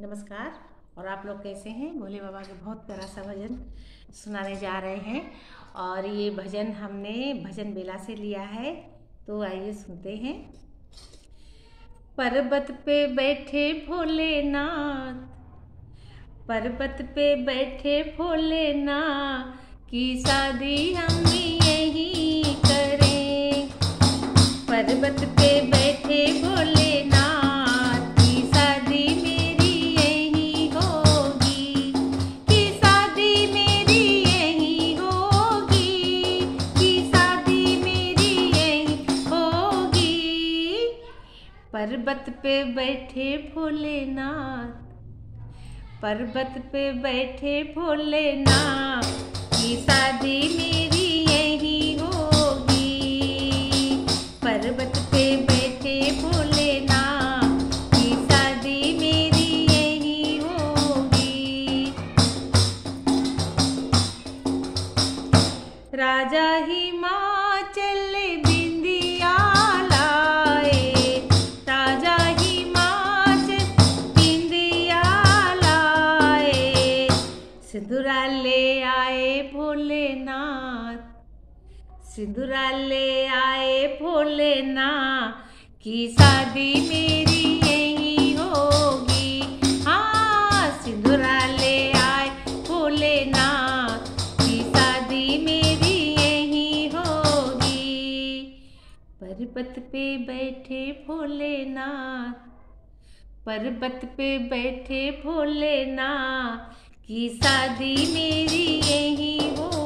नमस्कार। और आप लोग कैसे हैं? भोले बाबा के बहुत प्यारा सा भजन सुनाने जा रहे हैं। और ये भजन हमने भजन बेला से लिया है तो आइए सुनते हैं। पर्वत पे बैठे भोलेनाथ, पर्वत पे बैठे भोलेनाथ की शादी हम यही करें। पर्वत पे बैठे भोलेनाथ पर्वत पे बैठे भोलेनाथ, पर्वत पे बैठे भोलेनाथ की शादी मेरी यही होगी। पर्वत पे बैठे भोलेनाथ की शादी मेरी सिंदूरा ले आए भोलेनाथ की शादी मेरी यही होगी। हाँ सिंदूरा ले आए भोलेनाथ की शादी मेरी यही होगी। पर्वत पे बैठे भोलेनाथ पर्वत पे बैठे भोलेनाथ की शादी मेरी यही होगी।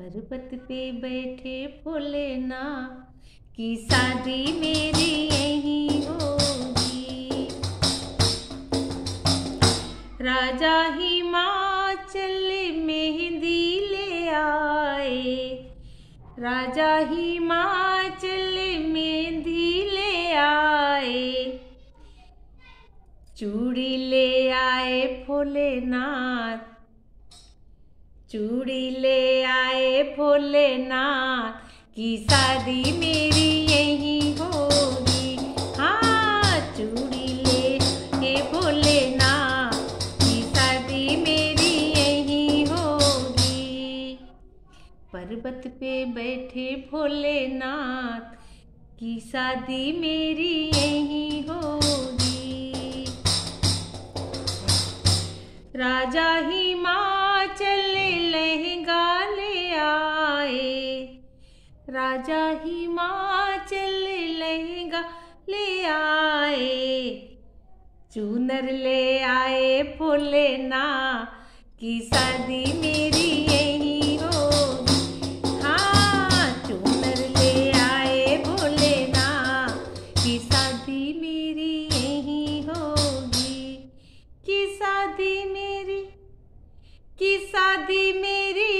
पर्वत पे बैठे भोलेनाथ की शादी मेरी यही होगी। राजा ही हिमाचल मेहंदी ले आए। राजा ही हिमाचल मेहंदी ले आए। चूड़ी ले आए भोलेनाथ चूड़ी ले आए भोलेनाथ की शादी मेरी यही होगी। हाँ चूड़ी ले के भोलेनाथ की शादी मेरी यही होगी। पर्वत पे बैठे भोलेनाथ की शादी मेरी यही होगी। राजा हिमाचल राजा हिमाचल लहंगा ले आए। चूनर ले आए भोलेनाथ की शादी मेरी यही हाँ चूनर ले आए भोलेनाथ की शादी मेरी, की शादी मेरी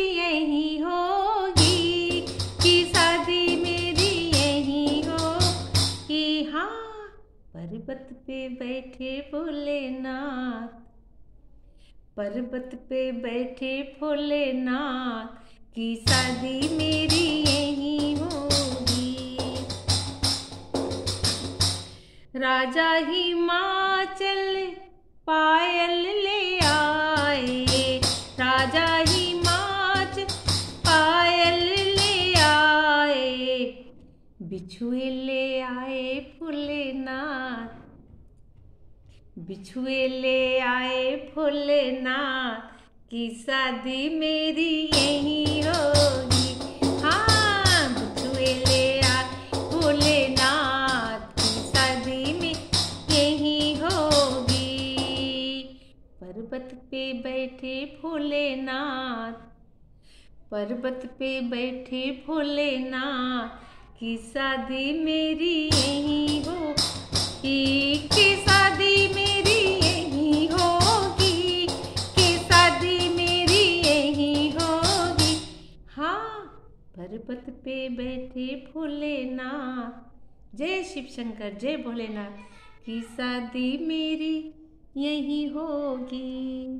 पर्वत पे बैठे भोलेनाथ। पर्वत पे बैठे भोलेनाथ की शादी मेरी यही होगी। राजा ही माँ चल पायल ले बिछुए ले आए भोलेनाथ बिछुए ले आए भोलेनाथ की शादी मेरी यही होगी। हाँ बिछुए ले आए शादी यही होगी। पर्वत पे बैठे भोलेनाथ पर्वत पे बैठे भोलेनाथ की शादी मेरी यही होगी की शादी मेरी यही होगी, की शादी मेरी यही होगी। हाँ पर्वत पे बैठे भोलेनाथ, जय शिव शंकर, जय भोलेनाथ, की शादी मेरी यही होगी।